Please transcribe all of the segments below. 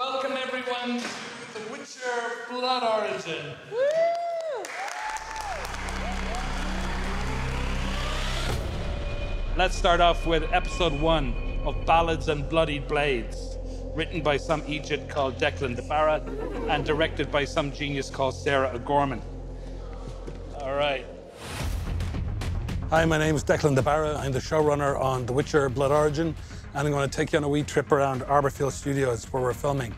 Welcome everyone to The Witcher Blood Origin. Let's start off with episode one of Ballads and Bloodied Blades, written by some eejit called Declan de Barra and directed by some genius called Sarah O'Gorman. All right. Hi, my name is Declan de Barra. I'm the showrunner on The Witcher Blood Origin, and I'm going to take you on a wee trip around Arborfield Studios where we're filming.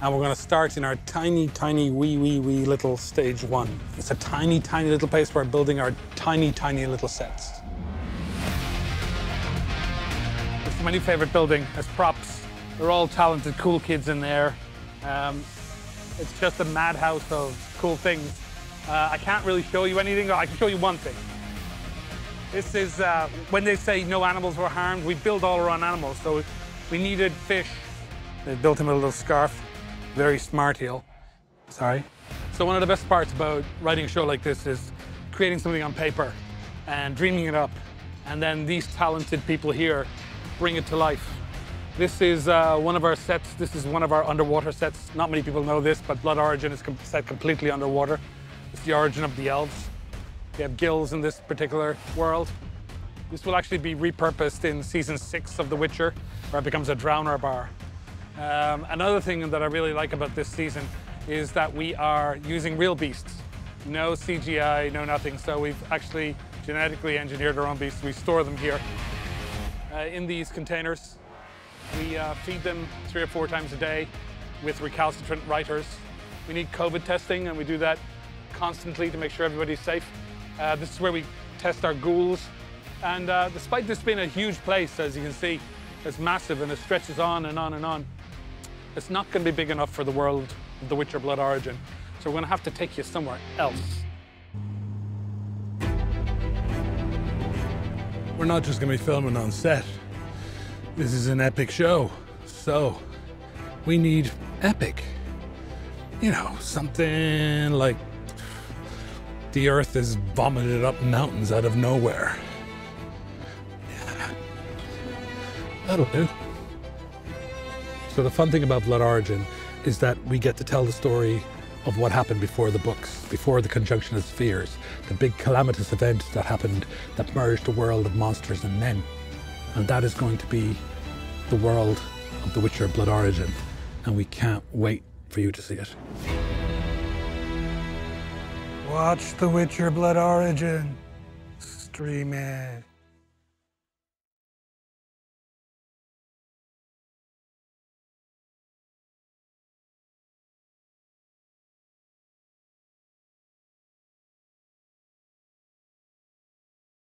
And we're going to start in our tiny, tiny, wee, wee, wee little stage one. It's a tiny, tiny little place where we're building our tiny, tiny little sets. It's my new favorite building as props. They're all talented, cool kids in there. Um, it's just a madhouse of cool things. Uh, I can't really show you anything. I can show you one thing. This is uh, when they say no animals were harmed, we build all around animals. So we needed fish. They built him a little scarf. Very smart heel. Sorry. So one of the best parts about writing a show like this is creating something on paper and dreaming it up. And then these talented people here bring it to life. This is uh, one of our sets. This is one of our underwater sets. Not many people know this, but Blood Origin is com set completely underwater. It's the origin of the elves. We have gills in this particular world. This will actually be repurposed in season six of The Witcher, where it becomes a drowner bar. Um, another thing that I really like about this season is that we are using real beasts. No CGI, no nothing. So we've actually genetically engineered our own beasts. We store them here uh, in these containers. We uh, feed them three or four times a day with recalcitrant writers. We need COVID testing, and we do that constantly to make sure everybody's safe. Uh, this is where we test our ghouls. And uh, despite this being a huge place, as you can see, it's massive and it stretches on and on and on. It's not going to be big enough for the world of The Witcher Blood Origin. So we're going to have to take you somewhere else. We're not just going to be filming on set. This is an epic show. So we need epic. You know, something like the earth is vomited up mountains out of nowhere. Yeah. That'll do. So the fun thing about Blood Origin is that we get to tell the story of what happened before the books, before the conjunction of spheres, the big calamitous event that happened that merged the world of monsters and men. And that is going to be the world of The Witcher Blood Origin. And we can't wait for you to see it. Watch The Witcher Blood Origin. Stream it.